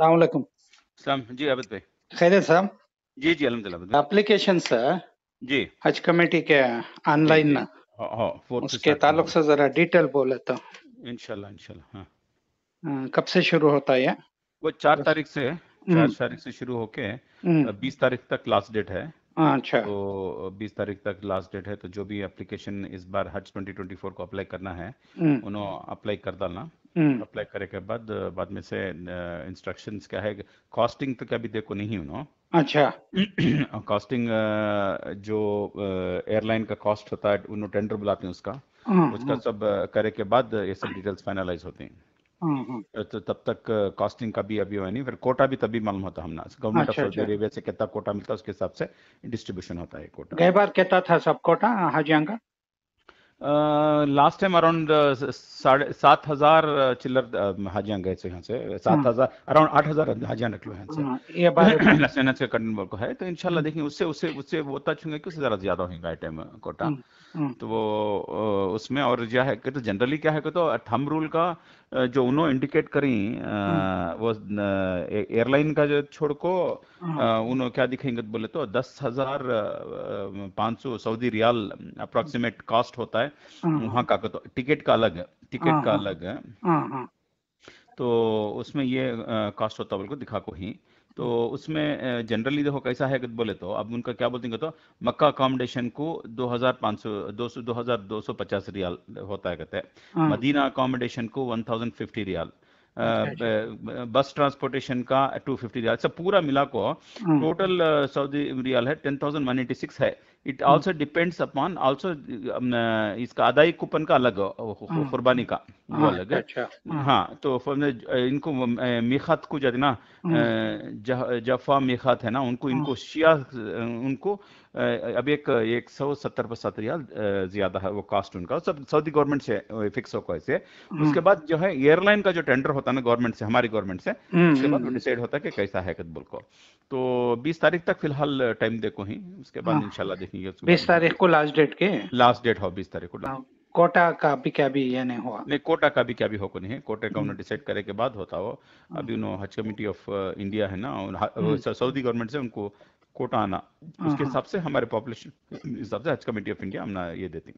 अलैक्म जी आबिद भाई। खैरियत साहब जी जी अलहमदिल्ला एप्लीकेशन से जी। हज कमेटी के ऑनलाइन जी, हाँ हाँ उसके ताल्लुक से जरा डिटेल बोले तो। इंशाल्लाह इंशाल्लाह हाँ। कब से शुरू होता है? वो चार तारीख से चार हम्म, तारीख से शुरू होके हम्म, बीस तारीख तक लास्ट डेट है। अच्छा। तो बीस तारीख तक लास्ट डेट है तो जो भी एप्लीकेशन इस बार हज 2024 को अप्लाई करना है हम्म, उन्होंने अप्लाई कर डालना। अप्लाई करे के बाद बाद में से इंस्ट्रक्शंस क्या है कॉस्टिंग तो क्या भी देखो नहीं उन्होंने अच्छा। कॉस्टिंग जो एयरलाइन का कॉस्ट होता है उन्होंने टेंडर बुलाते हैं उसका। हाँ, उसका हाँ, सब करे के बाद ये सब डिटेल्स फाइनलाइज होते हाँ, तो तब तक कॉस्टिंग का भी अभी हुआ नहीं फिर कोटा भी तभी मालूम होता हमने। गवर्नमेंट ऑफ़ सऊदी अरेबिया से कितना कोटा मिलता है उसके हिसाब से डिस्ट्रीब्यूशन होता है कोटा गए बार कहता था सब कोटा हाजियाँ का लास्ट टाइम अराउंड साढ़े सात हज़ार चिल्लर हाजियाँ गए थे यहाँ से। सात हाँ, हज़ार अराउंड आठ हज़ार हाजियाँ निकलो यहाँ से। हाँ, ये बार लेफ्टिनेंट के कंट्रोल को है तो इंशाल्लाह हम्म, देखिए उससे उससे उससे वो होता चुके कि उससे ज़्यादा ज़्यादा होगा आइटम कोटा हम्म, हम्म, तो वो उसमें और क्या है कि तो जनरली क्या है कि तो थंब रूल का जो उन्होंने इंडिकेट करी हम्म, वो एयरलाइन का जो छोड़ को हाँ, उन्होंने क्या दिखाएँगे तो बोले तो दस हज़ार पाँच सौ सऊदी रियाल अप्रोक्सीमेट कॉस्ट होता है। वहाँ वहाँ का तो टिकट का अलग है टिकट हाँ, का हाँ, अलग है। हाँ, हाँ, तो उसमें ये कास्ट होता है बोल को दिखा को ही। तो उसमें जनरली देखो कैसा है बोले तो अब उनका क्या बोलते हैं तो मक्का अकोमोडेशन को 2500 200 2250 रियाल होता है कहते हैं। हाँ, मदीना अकोमोडेशन को 1050 रियाल। बस ट्रांसपोर्टेशन का 250 रियाल। सब पूरा मिला को हाँ, टोटल सऊदी रियाल है 10186 है। इट हाँ, आल्सो डिपेंड्स अपॉन आल्सो इसका अदाई कूपन का अलग हाँ, कुर्बानी का वो हाँ, अलग अच्छा है। अच्छा हाँ, तो इनको मीखात को जो है ना जफा मीखात है ना उनको इनको शिया उनको अब एक एक सौ सत्तर पचहत्तर रियाल ज़्यादा है वो कॉस्ट उनका। सब सऊदी गवर्नमेंट से फिक्स हो। ऐसे उसके बाद जो है एयरलाइन का जो टेंडर होता है ना गवर्नमेंट से हमारी गवर्नमेंट से हम्म, उसके बाद हम्म, डिसाइड होता है कि कैसा है कदबुल को। तो बीस तारीख तक फ़िलहाल टाइम देखो ही उसके बाद हाँ, इंशाल्लाह देखेंगे बीस तारीख को लास्ट डेट के? लास्ट डेट हो बीस तारीख को हाँ, कोटा का भी क्या भी ये नहीं हुआ? नहीं कोटा का भी क्या भी होको नहीं है। कोटे का हम्म, उन्होंने डिसाइड करे के बाद होता हो। हाँ, अभी उन्होंने हज कमेटी ऑफ़ इंडिया है ना ह- वो हम्म, सऊदी गवर्नमेंट से उनको कोटा आना। हाँ, उसके हाँ, हिसाब से हमारे पॉपुलेशन हिसाब से हज कमेटी ऑफ़ इंडिया हमने ये देती